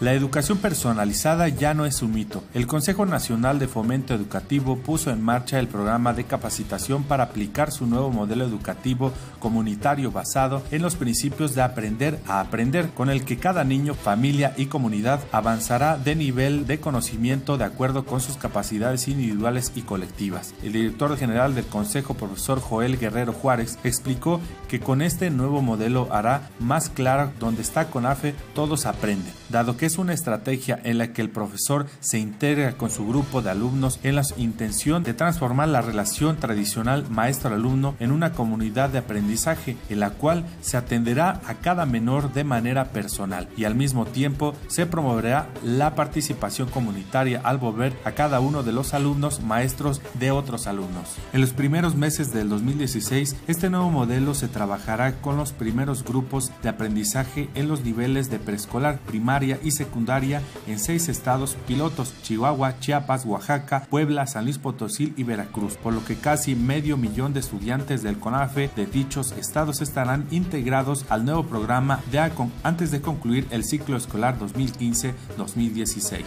La educación personalizada ya no es un mito. El Consejo Nacional de Fomento Educativo puso en marcha el programa de capacitación para aplicar su nuevo modelo educativo comunitario basado en los principios de aprender a aprender, con el que cada niño, familia y comunidad avanzará de nivel de conocimiento de acuerdo con sus capacidades individuales y colectivas. El director general del Consejo, profesor Joel Guerrero Juárez, explicó que con este nuevo modelo hará más claro donde está CONAFE todos aprenden, dado que es una estrategia en la que el profesor se integra con su grupo de alumnos en la intención de transformar la relación tradicional maestro-alumno en una comunidad de aprendizaje en la cual se atenderá a cada menor de manera personal y al mismo tiempo se promoverá la participación comunitaria al volver a cada uno de los alumnos maestros de otros alumnos. En los primeros meses del 2016, este nuevo modelo se trabajará con los primeros grupos de aprendizaje en los niveles de preescolar, primaria y secundaria en seis estados pilotos, Chihuahua, Chiapas, Oaxaca, Puebla, San Luis Potosí y Veracruz, por lo que casi medio millón de estudiantes del CONAFE de dichos estados estarán integrados al nuevo programa de ACON antes de concluir el ciclo escolar 2015-2016.